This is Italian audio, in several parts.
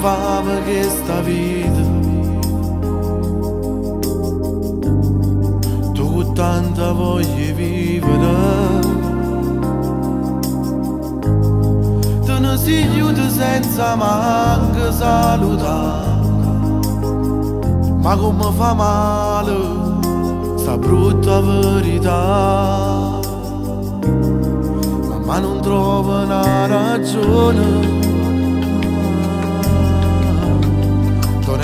va perché sta vita. Tu tanta voglia vivere. Tu non sei si senza manca salutare ma come fa male sta brutta verità. Ma non trovo una ragione.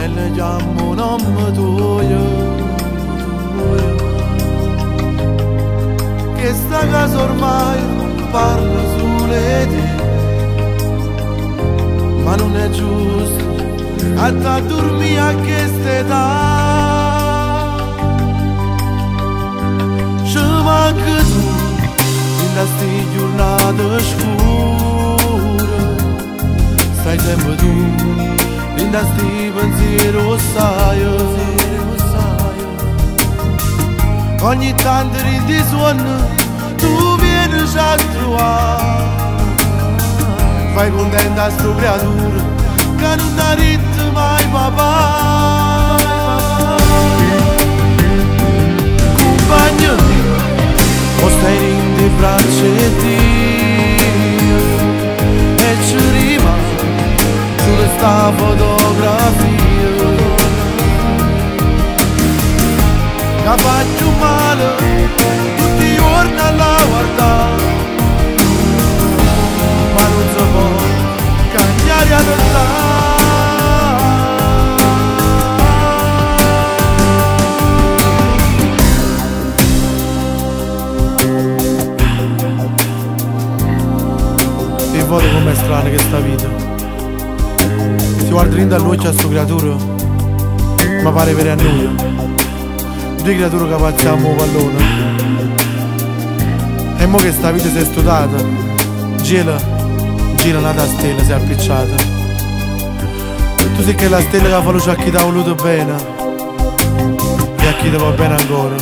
Tonelle chiamo un nome tuo Che sta casa ormai parla sulle te Ma non è giusto a ta dormire a questa età Ci manca tu in queste giornate scure Stai sempre tu in questi Zirusaya Ogni tanto ridisuono Tu vieni già trovato Vai contenta da a sto creatura Che non ti ha mai papà. Compagno O stai in te braccia e ci rimani. Sta fotografia. Che faccio male tutti i giorni alla guardare ma non so può cambiare ad andare vedo com'è strana questa vita Si guarda dentro all'occhio a sto creatura Ma pare vero a noi Due creature che pazziamo un pallone. E mo che sta vita si è studata Gela Gira nata stella si è appicciata. Tu sei che la stella che fa luce a chi ti ha voluto bene. E a chi ti va bene ancora.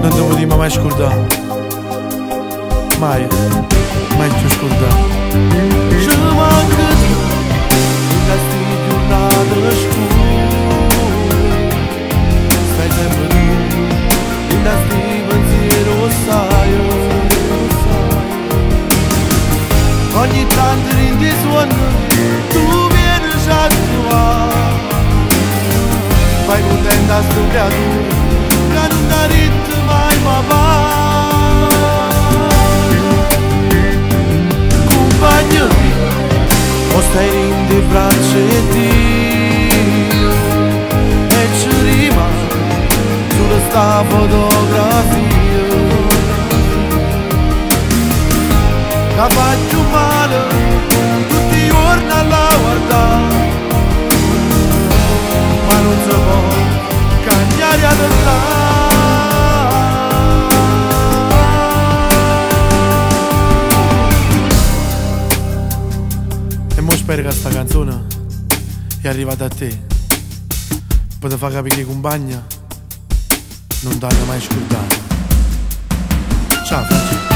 Non te potremo mai scordare Mai, mai più scordare only thunder Tu vienes a actuar Mai multe n-a stâmpea tu Ca nu darit mai baba Cumpania O stai rinde brace ti E ci rimane Sulla sta fotografia Che faccio male Tutti i giorni alla guardare Ma non si può cambiare ad andare. Spero che sta canzone è arrivata a te. Per far capire che compagna non t'hanno mai scordato Ciao Francesco